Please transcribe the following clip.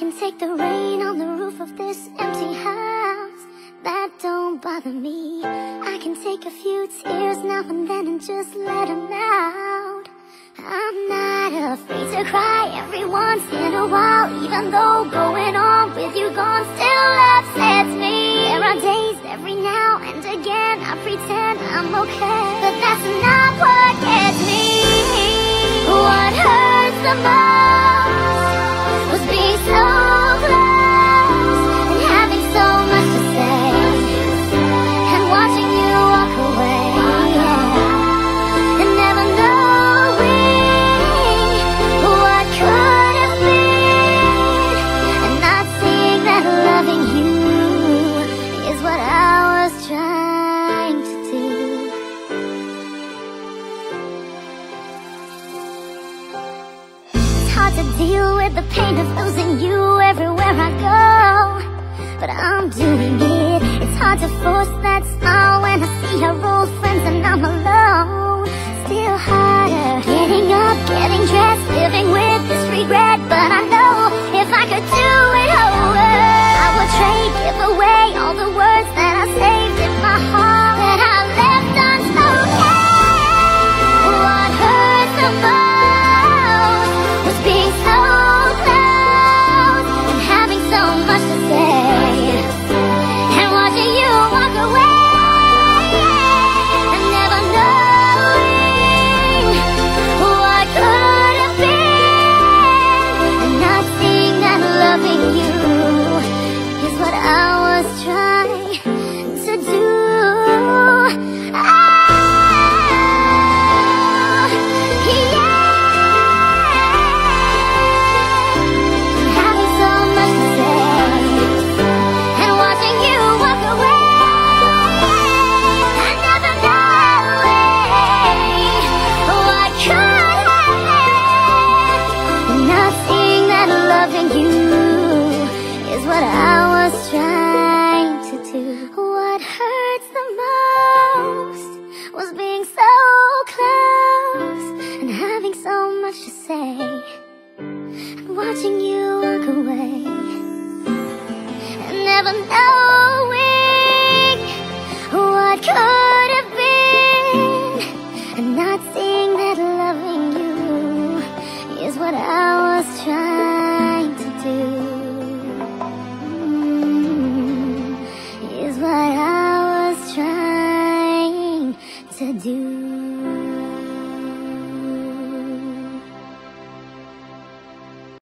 rain on the roof of this empty house. That don't bother me. I can take a few tears now and then and just let them out. I'm not afraid to cry every once in a while Even though going on with you gone still upsets me. There are days every now and again I pretend I'm okay But that's not what gets me. What hurts the most to deal with the pain of losing you everywhere I go. But I'm doing it. It's hard to force that smile when I see your old friends and I'm alone. Is walk away, and never knowing what could have been, and not seeing that loving you Is what I was trying to do.